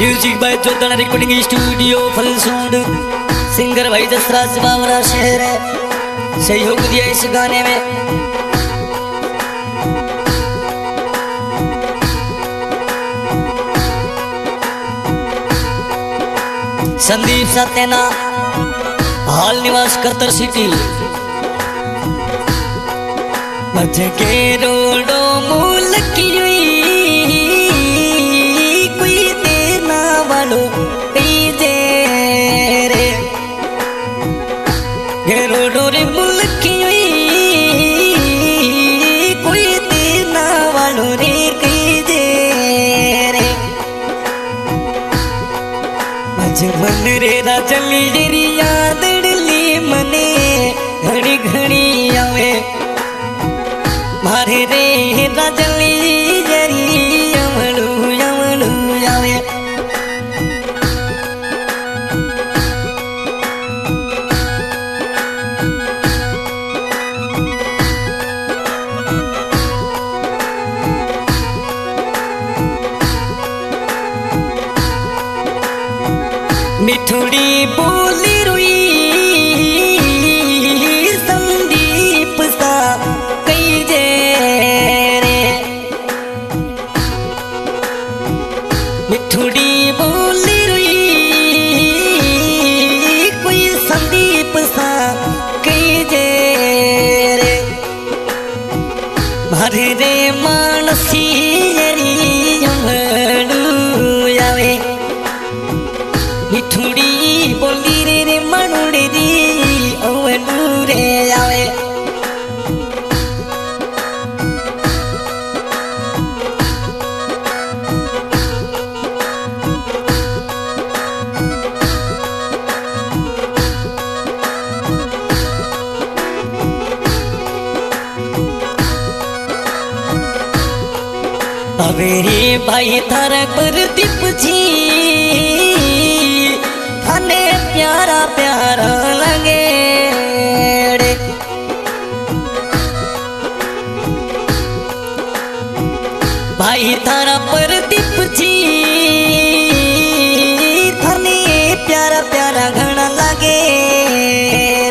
Music by Jodhna recording studio Phalsud singer भाई दसराज बावरा शहर है सहयोग दिया इस गाने में संदीप सत्यना हाल निवास करतर सिटी बच के रोडो मूल की रे राजली जेरी यमड़ू यमड़ू आवे मिठुड़ी बोली रे मानसी। अवेरी भाई थार पर दीप जी। थाने प्यारा प्यारा लगे। भाई थारा पर दीप जी। थाने प्यारा प्यारा घना लगे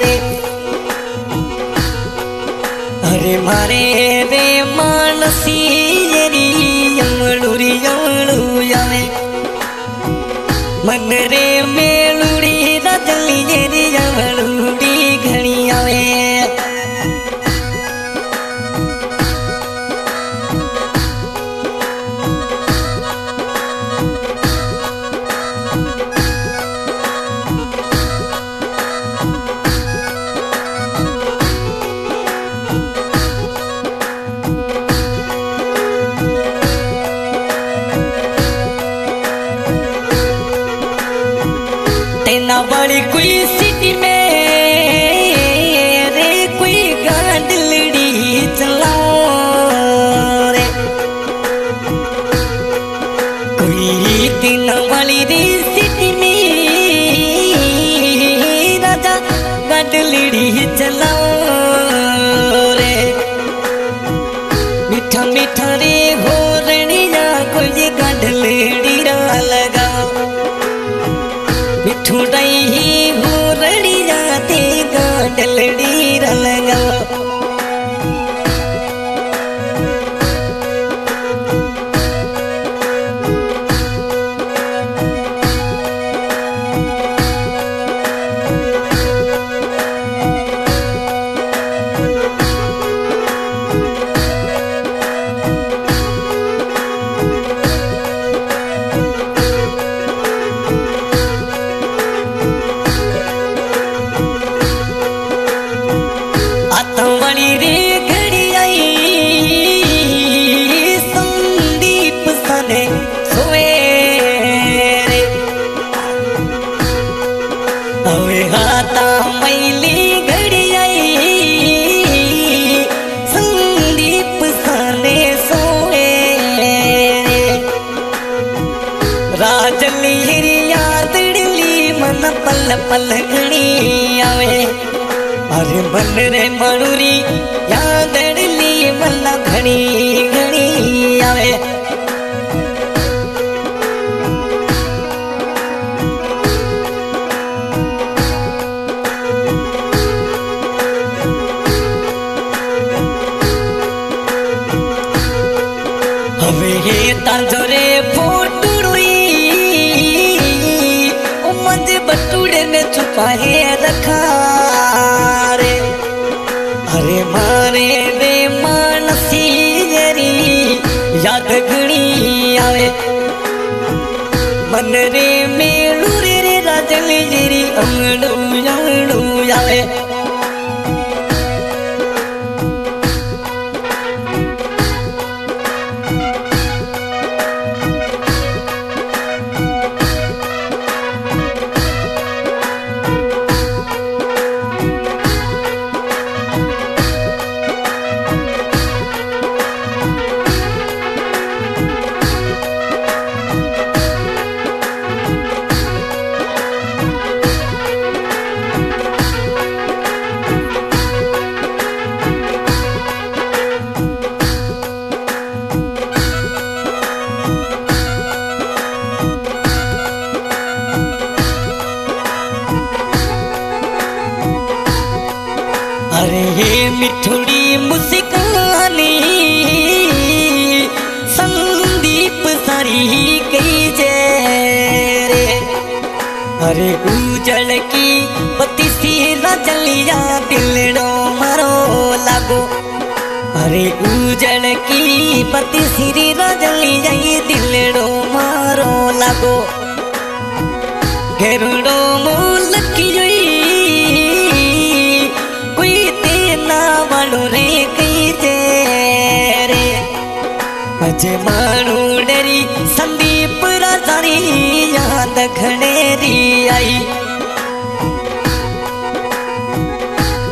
रे। अरे मारे बड़ी कोई सिटी में रे, कोई गांडलड़ी चलाओ रे। कोई दिन बड़ी रे सिटी में राजा गांडलड़ी पल पल घड़ी आवे। अरे बल रे मरूरी, याद लिए बल्ला घड़ी घड़ी आवे। हमें ये ताज़ा रे अरे मारे वे मानसी जरी याद घणी आवे मन रे मेलू रे रे राजल जरी अमड़ू अमड़ू आवे अरे ये मिठुड़ी मुस्कानी संदीप सारी कई जे अरे उजल की पति सी न जलिया दिलड़ो मारो लागो। अरे उजल की पति सिरी न जलिया दिलड़ो मारो लागो। घेरड़ो मोल माणू डरी संदीप राजानी याद खड़ेरी आई।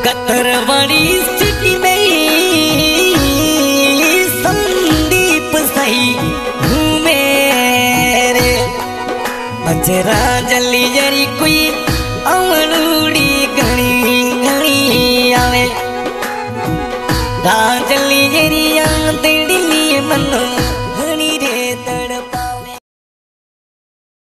कतरवाड़ी सिटी में संदीप सही घूमे रे। मजरा जली जरी कोई अमलूड़ी घणी घणी आवे। राजली जरी आंदड़ी